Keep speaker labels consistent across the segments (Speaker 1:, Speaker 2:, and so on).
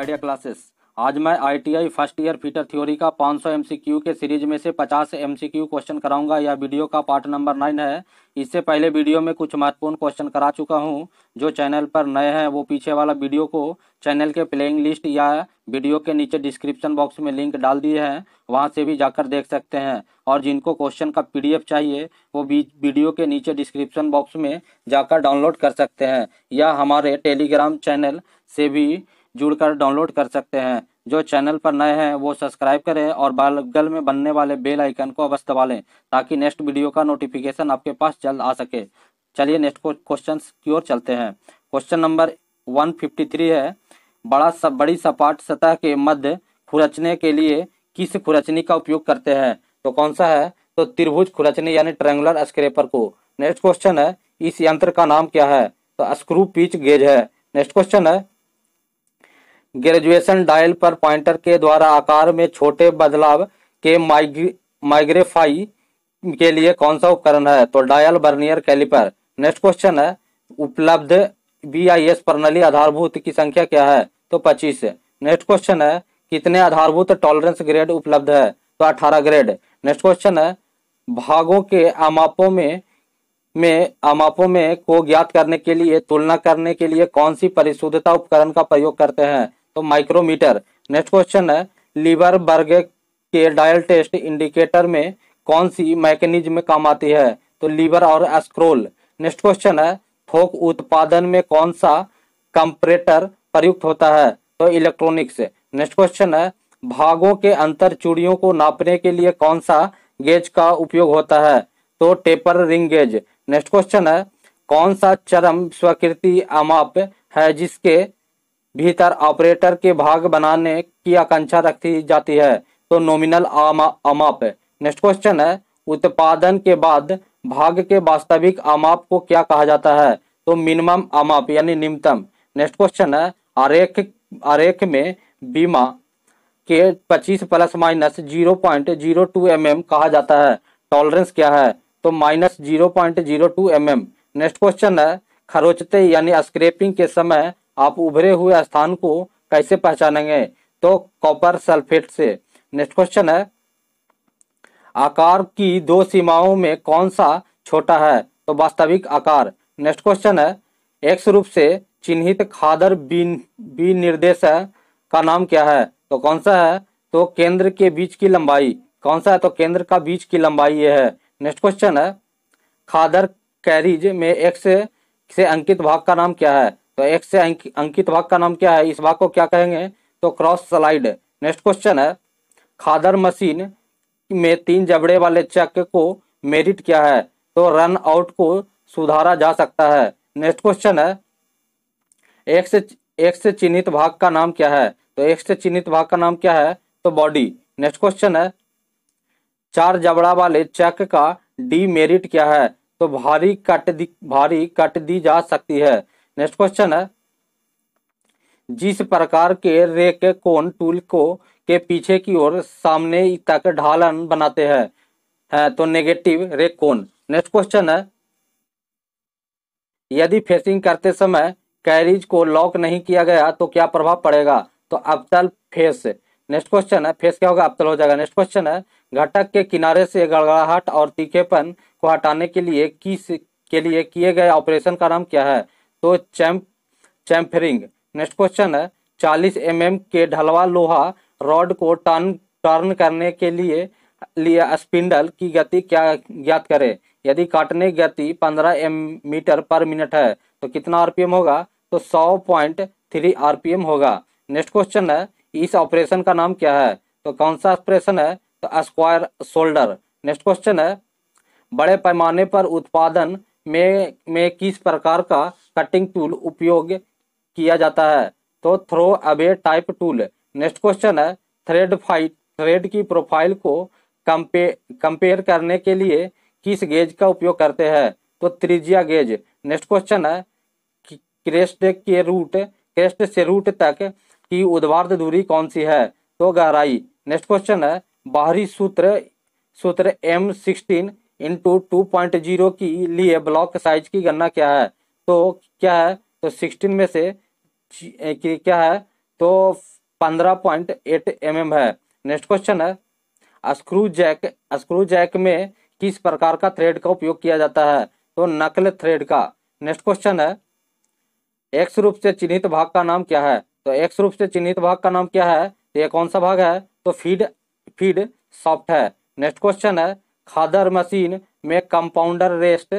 Speaker 1: Media classes. आज मैं ITI first year fitter theory का 500 एमसीक्यू के सीरीज़ में से 50 एमसीक्यू क्वेश्चन कराऊँगा। यह वीडियो का पार्ट नंबर नाइन है। इससे पहले वीडियो में कुछ महत्वपूर्ण क्वेश्चन करा चुका हूँ। जो चैनल पर नए हैं, वो पीछे वाला वीडियो को चैनल के प्लेइंग लिस्ट या वीडियो के नीचे डिस्क्रिप्शन बॉक्स में लिंक डाल दिए हैं, वहाँ से भी जाकर देख सकते हैं। और जिनको क्वेश्चन का पीडीएफ चाहिए, वो वीडियो के नीचे डिस्क्रिप्शन बॉक्स में जाकर डाउनलोड कर सकते हैं। या हमारे टेलीग्राम चैनल से भी जुड़कर डाउनलोड कर सकते हैं। जो चैनल पर नए हैं, वो सब्सक्राइब करें और बगल में बनने वाले बेल आइकन को अवश्य दबा लें, ताकि नेक्स्ट वीडियो का नोटिफिकेशन आपके पास जल्द आ सके। चलिए नेक्स्ट क्वेश्चन की ओर चलते हैं। क्वेश्चन नंबर 153 है। बड़ा सब बड़ी सपाट सतह के मध्य खुरचने के लिए किस खुरचनी का उपयोग करते हैं? तो कौन सा है? तो त्रिभुज खुरचनी यानी ट्रेंगुलर स्क्रेपर को। नेक्स्ट क्वेश्चन है, इस यंत्र का नाम क्या है? तो स्क्रू पीच गेज है। नेक्स्ट क्वेश्चन है ग्रेजुएशन डायल पर पॉइंटर के द्वारा आकार में छोटे बदलाव के माइग्रेफाई के लिए कौन सा उपकरण है? तो dial vernier caliper. Next question है, उपलब्ध बी आई एस प्रणाली आधारभूत की संख्या क्या है? तो 25 नेक्स्ट क्वेश्चन है, कितने आधारभूत टॉलरेंस ग्रेड उपलब्ध है? तो 18 ग्रेड नेक्स्ट क्वेश्चन है, भागों के अमापों में में अमापों में को ज्ञात करने के लिए, तुलना करने के लिए कौन सी परिशुद्धता उपकरण का प्रयोग करते हैं? तो माइक्रोमीटर। नेक्स्ट क्वेश्चन है लीवर बर्ग के डायल टेस्ट इंडिकेटर में कौन सी मैकेनिज्म काम आती है? तो लीवर और स्क्रोल नेक्स्ट क्वेश्चन है, थोक उत्पादन में कौन सा कंप्रेटर प्रयुक्त होता है? तो इलेक्ट्रॉनिक्स नेक्स्ट क्वेश्चन है, भागों के अंतर चूड़ियों को नापने के लिए कौन सा गेज का उपयोग होता है? तो taper ring gauge next question है, कौन सा चरम स्वीकृति अमाप है जिसके भीतर ऑपरेटर के भाग बनाने की आकांक्षा रखी जाती है। तो नोमिनल अमाप नेक्स्ट क्वेश्चन है, उत्पादन के बाद भाग के वास्तविक अमाप को क्या कहा जाता है? तो मिनिमम अमाप यानी न्यूनतम नेक्स्ट क्वेश्चन है, आरेख आरेख में बीमा के 25 plus minus zero point zero two M M कहा जाता है। टॉलरेंस क्या है? तो minus zero point zero two M M next question है, खरोचते, यानी स्क्रेपिंग के समय आप उभरे हुए स्थान को कैसे पहचानेंगे? तो कॉपर सल्फेट से। नेक्स्ट क्वेश्चन है, आकार की दो सीमाओं में कौन सा छोटा है? तो वास्तविक आकार। नेक्स्ट क्वेश्चन है एक्स रूप से चिन्हित खादर विनिर्देश का नाम क्या है? तो कौन सा है? तो केंद्र के बीच की लंबाई। कौन सा है? तो केंद्र का बीच की लंबाई है। नेक्स्ट क्वेश्चन है, खादर कैरिज में एक्स से अंकित भाग का नाम क्या है? तो एक से अंकित भाग का नाम क्या है? इस भाग को क्या कहेंगे? तो क्रॉस स्लाइड नेक्स्ट क्वेश्चन है। खादर मशीन में तीन जबड़े वाले चक को मेरिट क्या है तो रन आउट को सुधारा जा सकता है। नेक्स्ट क्वेश्चन है। एक से एक से चिन्हित भाग का नाम क्या है? तो एक से चिन्हित भाग का नाम क्या है? तो बॉडी नेक्स्ट क्वेश्चन है। चार जबड़ा वाले चक का डी मेरिट क्या है? तो भारी कट दी, भारी कट दी जा सकती है। नेक्स्ट क्वेश्चन है। जिस प्रकार के रेक कोन टूल को के पीछे की ओर सामने तक ढालन बनाते हैं, है तो नेगेटिव रेक कोन। नेक्स्ट क्वेश्चन है। यदि फेसिंग करते समय कैरिज को लॉक नहीं किया गया तो क्या प्रभाव पड़ेगा? तो अबतल फेस। नेक्स्ट क्वेश्चन है। फेस क्या होगा? अबतल हो जाएगा। नेक्स्ट क्वेश्चन है। घटक के किनारे से गड़गड़ाहट और तीखेपन को हटाने के लिए किस, के लिए किए गए ऑपरेशन का नाम क्या है? तो चैम्प, चैम्फरिंग। नेक्स्ट क्वेश्चन है 40 एम mm के ढलवा लोहा रॉड को टर्न टर्न करने के लिए लिए स्पिंडल की गति क्या ज्ञात करें? यदि काटने गति 15 एम मीटर पर मिनट है तो कितना आरपीएम होगा? तो 100.3 आरपीएम होगा। नेक्स्ट क्वेश्चन है, इस ऑपरेशन का नाम क्या है? तो कौन सा ऑपरेशन है? तो स्क्वायर शोल्डर। नेक्स्ट क्वेश्चन है, बड़े पैमाने पर उत्पादन में में किस प्रकार का कटिंग टूल उपयोग किया जाता है? तो throw away type tool next question है थ्रेड फाइट थ्रेड की प्रोफ़ाइल को कंपे कंपेयर करने के लिए किस गेज का उपयोग करते हैं? तो त्रिज्या गेज नेक्स्ट क्वेश्चन है क्रेस्ट के रूट क्रेस्ट से रूट तक की उद्वार्ध दूरी कौन सी है? तो गहराई। नेक्स्ट क्वेश्चन है, बाहरी सूत्र सूत्र M sixteen into two point zero की लिए ब्लॉक साइज़ की गणना क्या है? तो क्या है? तो सिक्सटीन में से क्या है? तो पंद्रह पॉइंट एट एम एम है। नेक्स्ट क्वेश्चन है स्क्रू जैक स्क्रू जैक में किस प्रकार का थ्रेड का उपयोग किया जाता है? तो नकल थ्रेड का। नेक्स्ट क्वेश्चन है एक्स रूप से चिन्हित भाग का नाम क्या है? तो एक्स रूप से चिन्हित भाग का नाम क्या है? तो ये कौन सा भाग है? तो फ़ीड फ़ीड सॉफ्ट है। नेक्स्ट क्वेश्चन है खादर मशीन में कंपाउंडर रेस्ट,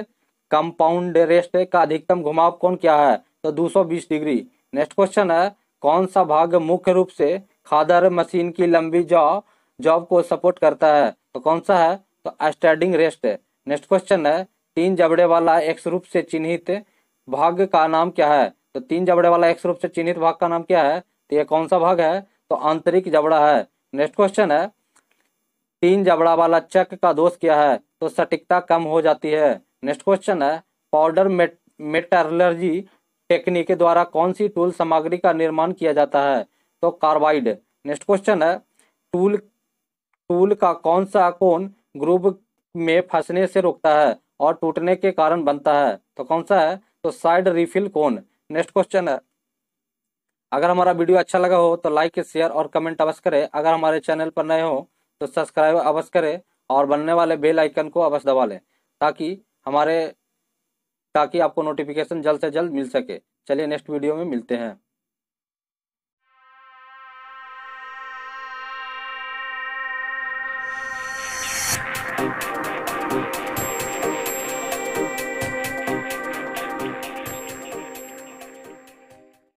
Speaker 1: कंपाउंड रेस्ट का अधिकतम घुमाव कौन क्या है? तो 220 डिग्री। नेक्स्ट क्वेश्चन है, कौन सा भाग मुख्य रूप से खादर मशीन की लंबी जॉब जॉब को सपोर्ट करता है? तो कौन सा है? तो स्टैंडिंग रेस्ट। नेक्स्ट क्वेश्चन है, तीन जबड़े वाला एक्स रूप से चिन्हित भाग का नाम क्या है? तो तीन जबड़े वाला एक्स रूप से चिन्हित भाग का नाम क्या है? तो ये कौन सा भाग है? तो आंतरिक जबड़ा है। नेक्स्ट क्वेश्चन है तीन जबड़ा वाला चक का दोष क्या है? तो सटीकता कम हो जाती है। नेक्स्ट क्वेश्चन है पाउडर मेट, मेटरलर्जी टेक्निक के द्वारा कौन सी टूल सामग्री का निर्माण किया जाता है? तो कार्बाइड। नेक्स्ट क्वेश्चन है टूल टूल का कौन सा कोण ग्रुप में फंसने से रोकता है और टूटने के कारण बनता है? तो कौन सा है? तो साइड रिफिल कोण। नेक्स्ट क्वेश्चन है अगर हमारा वीडियो अच्छा लगा हो तो लाइक शेयर और कमेंट अवश्य करें। अगर हमारे चैनल पर नए हो तो सब्सक्राइब अवश्य करें और बनने वाले बेल आइकन को अवश्य दबा लें, ताकि हमारे, ताकि आपको नोटिफिकेशन जल्द से जल्द मिल सके। चलिए नेक्स्ट वीडियो में मिलते हैं।